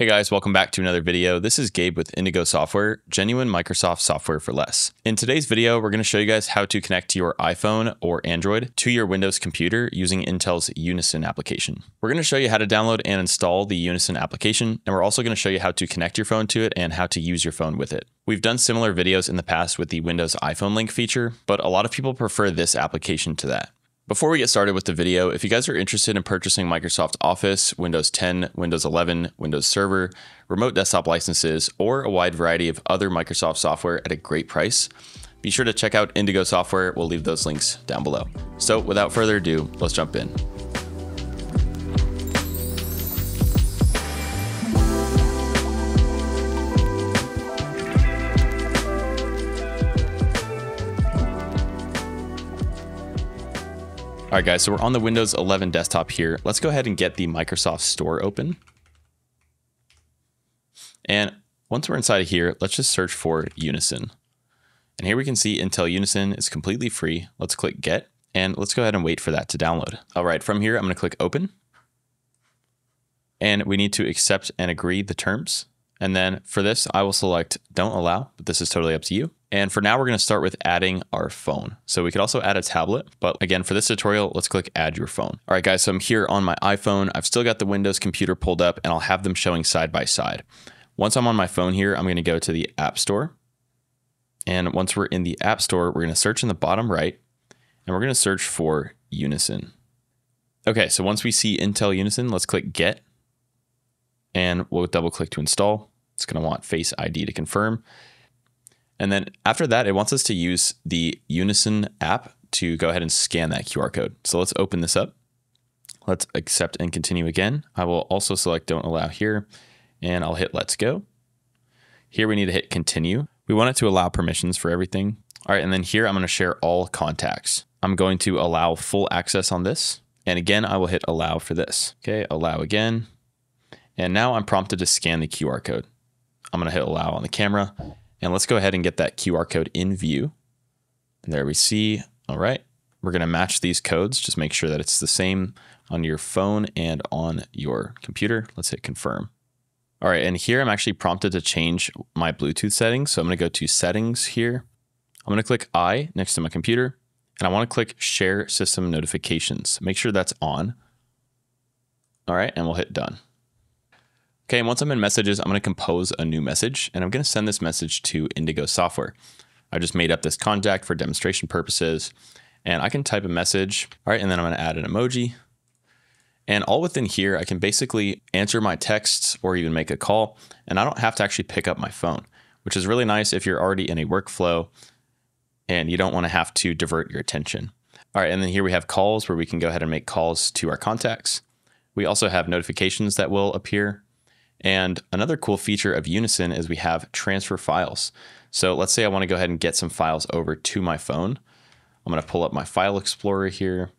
Hey guys, welcome back to another video. This is Gabe with Indigo Software, genuine Microsoft software for less. In today's video, we're going to show you guys how to connect your iPhone or Android to your Windows computer using Intel's Unison application. We're going to show you how to download and install the Unison application, and we're also going to show you how to connect your phone to it and how to use your phone with it. We've done similar videos in the past with the Windows iPhone link feature, but a lot of people prefer this application to that. Before we get started with the video, if you guys are interested in purchasing Microsoft Office, Windows 10, Windows 11, Windows Server, remote desktop licenses, or a wide variety of other Microsoft software at a great price, be sure to check out Indigo Software. We'll leave those links down below. So without further ado, let's jump in. All right, guys, so we're on the Windows 11 desktop here. Let's go ahead and get the Microsoft Store open. And once we're inside of here, let's just search for Unison. And here we can see Intel Unison is completely free. Let's click Get, and let's go ahead and wait for that to download. All right, from here, I'm gonna click Open. And we need to accept and agree the terms. And then for this, I will select Don't Allow, but this is totally up to you. And for now, we're going to start with adding our phone. So we could also add a tablet, but again, for this tutorial, let's click add your phone. All right, guys, so I'm here on my iPhone. I've still got the Windows computer pulled up and I'll have them showing side by side. Once I'm on my phone here, I'm going to go to the App Store. And once we're in the App Store, we're going to search in the bottom right and we're going to search for Unison. Okay, so once we see Intel Unison, let's click Get and we'll double click to install. It's going to want Face ID to confirm. And then after that, it wants us to use the Unison app to go ahead and scan that QR code. So let's open this up. Let's accept and continue again. I will also select don't allow here and I'll hit let's go. Here we need to hit continue. We want it to allow permissions for everything. All right, and then here I'm going to share all contacts. I'm going to allow full access on this. And again, I will hit allow for this. Okay, allow again. And now I'm prompted to scan the QR code. I'm going to hit allow on the camera and let's go ahead and get that QR code in view. And there we see, all right, we're gonna match these codes. Just make sure that it's the same on your phone and on your computer. Let's hit confirm. All right, and here I'm actually prompted to change my Bluetooth settings. So I'm gonna go to settings here. I'm gonna click I next to my computer, and I wanna click share system notifications. Make sure that's on. All right, and we'll hit done. Okay, and once I'm in messages, I'm gonna compose a new message and I'm gonna send this message to Indigo Software. I just made up this contact for demonstration purposes and I can type a message. All right, and then I'm gonna add an emoji. And all within here, I can basically answer my texts or even make a call, and I don't have to actually pick up my phone, which is really nice if you're already in a workflow and you don't wanna have to divert your attention. All right, and then here we have calls where we can go ahead and make calls to our contacts. We also have notifications that will appear and another cool feature of Unison is we have transfer files. So let's say I want to go ahead and get some files over to my phone. I'm going to pull up my file explorer here.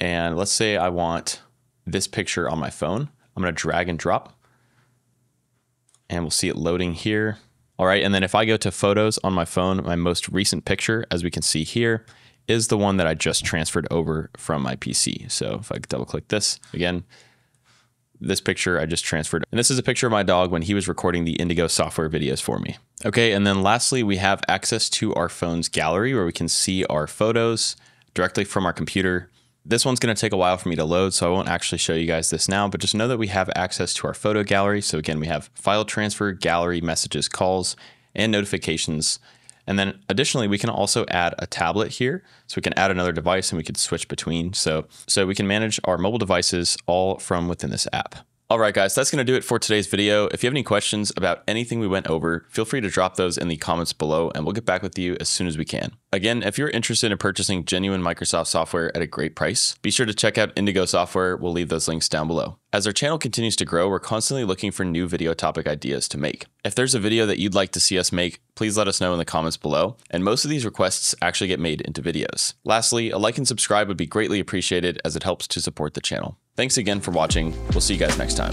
And let's say I want this picture on my phone. I'm going to drag and drop. And we'll see it loading here. All right, and then if I go to photos on my phone, my most recent picture, as we can see here, is the one that I just transferred over from my PC. So if I double click this, again, this picture I just transferred. And this is a picture of my dog when he was recording the Indigo software videos for me. Okay, and then lastly, we have access to our phone's gallery where we can see our photos directly from our computer. This one's gonna take a while for me to load, so I won't actually show you guys this now, but just know that we have access to our photo gallery. So again, we have file transfer, gallery, messages, calls, and notifications. And then additionally, we can also add a tablet here. So we can add another device and we could switch between. So, so we can manage our mobile devices all from within this app. All right, guys, that's going to do it for today's video. If you have any questions about anything we went over, feel free to drop those in the comments below and we'll get back with you as soon as we can. Again, if you're interested in purchasing genuine Microsoft software at a great price, be sure to check out Indigo Software. We'll leave those links down below. As our channel continues to grow, we're constantly looking for new video topic ideas to make. If there's a video that you'd like to see us make, please let us know in the comments below, and most of these requests actually get made into videos. Lastly, a like and subscribe would be greatly appreciated as it helps to support the channel. Thanks again for watching. We'll see you guys next time.